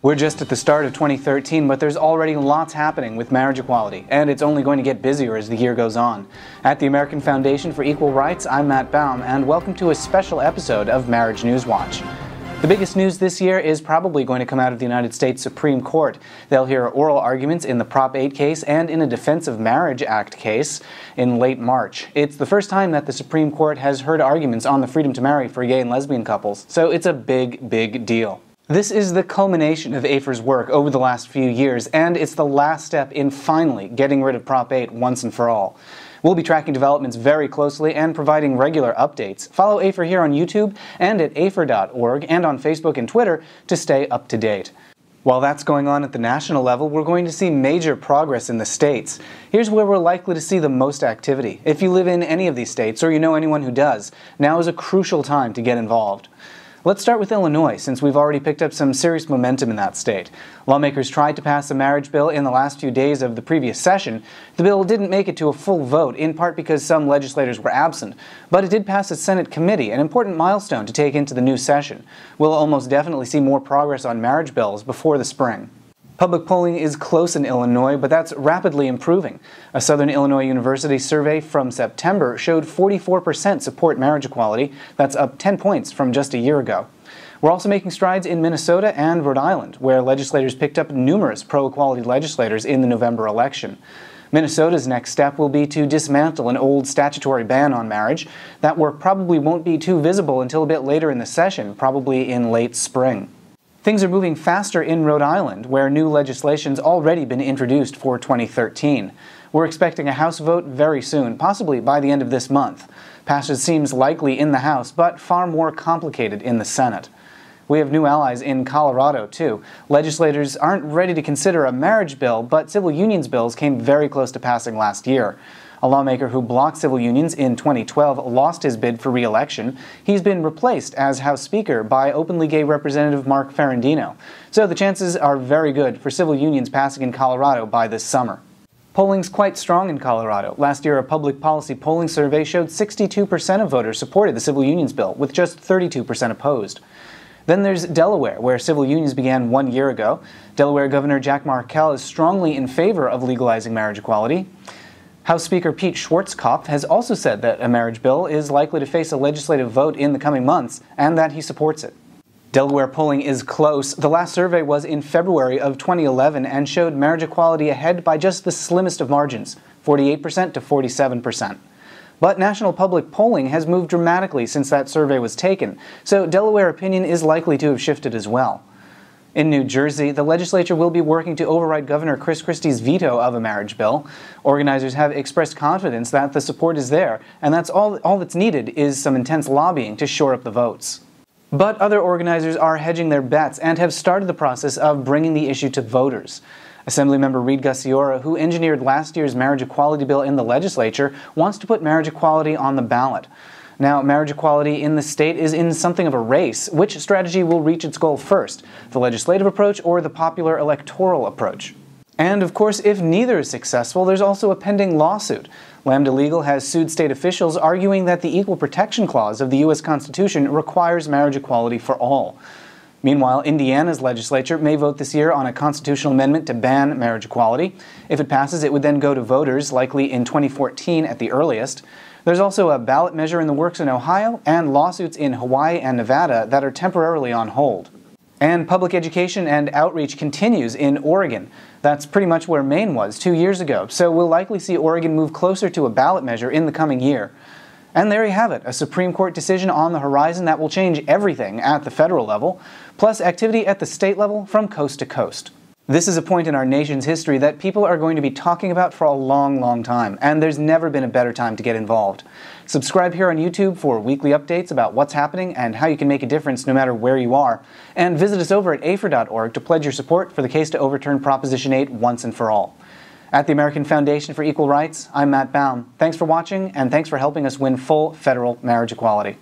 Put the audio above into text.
We're just at the start of 2013, but there's already lots happening with marriage equality, and it's only going to get busier as the year goes on. At the American Foundation for Equal Rights, I'm Matt Baum, and welcome to a special episode of Marriage News Watch. The biggest news this year is probably going to come out of the United States Supreme Court. They'll hear oral arguments in the Prop 8 case and in a Defense of Marriage Act case in late March. It's the first time that the Supreme Court has heard arguments on the freedom to marry for gay and lesbian couples, so it's a big, big deal. This is the culmination of AFER's work over the last few years, and it's the last step in finally getting rid of Prop 8 once and for all. We'll be tracking developments very closely and providing regular updates. Follow AFER here on YouTube and at afer.org and on Facebook and Twitter to stay up to date. While that's going on at the national level, we're going to see major progress in the states. Here's where we're likely to see the most activity. If you live in any of these states or you know anyone who does, now is a crucial time to get involved. Let's start with Illinois, since we've already picked up some serious momentum in that state. Lawmakers tried to pass a marriage bill in the last few days of the previous session. The bill didn't make it to a full vote, in part because some legislators were absent, but it did pass a Senate committee, an important milestone to take into the new session. We'll almost definitely see more progress on marriage bills before the spring. Public polling is close in Illinois, but that's rapidly improving. A Southern Illinois University survey from September showed 44% support marriage equality. That's up 10 points from just a year ago. We're also making strides in Minnesota and Rhode Island, where legislators picked up numerous pro equality legislators in the November election. Minnesota's next step will be to dismantle an old statutory ban on marriage. That work probably won't be too visible until a bit later in the session, probably in late spring. Things are moving faster in Rhode Island, where new legislation's already been introduced for 2013. We're expecting a House vote very soon, possibly by the end of this month. Passage seems likely in the House, but far more complicated in the Senate. We have new allies in Colorado, too. Legislators aren't ready to consider a marriage bill, but civil unions bills came very close to passing last year. A lawmaker who blocked civil unions in 2012 lost his bid for re-election. He's been replaced as House Speaker by openly gay Representative Mark Ferrandino. So the chances are very good for civil unions passing in Colorado by this summer. Polling's quite strong in Colorado. Last year, a public policy polling survey showed 62% of voters supported the civil unions bill, with just 32% opposed. Then there's Delaware, where civil unions began one year ago. Delaware Governor Jack Markell is strongly in favor of legalizing marriage equality. House Speaker Pete Schwarzkopf has also said that a marriage bill is likely to face a legislative vote in the coming months and that he supports it. Delaware polling is close. The last survey was in February of 2011 and showed marriage equality ahead by just the slimmest of margins 48% to 47%. But national public polling has moved dramatically since that survey was taken, so Delaware opinion is likely to have shifted as well. In New Jersey, the legislature will be working to override Governor Chris Christie's veto of a marriage bill. Organizers have expressed confidence that the support is there, and that's all, all that's needed is some intense lobbying to shore up the votes. But other organizers are hedging their bets and have started the process of bringing the issue to voters. Assemblymember Reed Gusciora, who engineered last year's marriage equality bill in the legislature, wants to put marriage equality on the ballot. Now, marriage equality in the state is in something of a race. Which strategy will reach its goal first, the legislative approach or the popular electoral approach? And of course, if neither is successful, there's also a pending lawsuit. Lambda Legal has sued state officials, arguing that the Equal Protection Clause of the U.S. Constitution requires marriage equality for all. Meanwhile, Indiana's legislature may vote this year on a constitutional amendment to ban marriage equality. If it passes, it would then go to voters, likely in 2014 at the earliest. There's also a ballot measure in the works in Ohio and lawsuits in Hawaii and Nevada that are temporarily on hold. And public education and outreach continues in Oregon. That's pretty much where Maine was two years ago, so we'll likely see Oregon move closer to a ballot measure in the coming year. And there you have it, a Supreme Court decision on the horizon that will change everything at the federal level, plus activity at the state level from coast to coast. This is a point in our nation's history that people are going to be talking about for a long, long time, and there's never been a better time to get involved. Subscribe here on YouTube for weekly updates about what's happening and how you can make a difference no matter where you are, and visit us over at afer.org to pledge your support for the case to overturn Proposition 8 once and for all. At the American Foundation for Equal Rights, I'm Matt Baum. Thanks for watching, and thanks for helping us win full federal marriage equality.